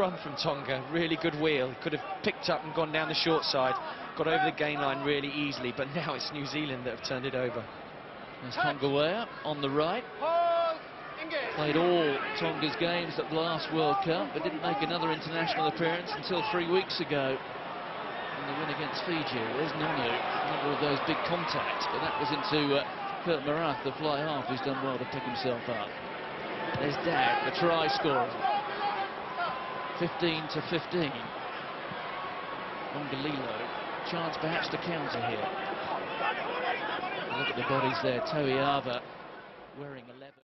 scrum from Tonga. Really good wheel. Could have picked up and gone down the short side. Got over the gain line really easily, but now it's New Zealand that have turned it over. There's Hongawea on the right. Played all Tonga's games at the last World Cup, but didn't make another international appearance until three weeks ago in the win against Fiji. There's Nonu, another of those big contacts, but that was into uh, Kurt Morath, the fly half, who's done well to pick himself up. There's Dagg, the try scorer. 15 to 15. Vunga Lilo, chance perhaps to counter here. Look at the bodies there, Toeava wearing 11.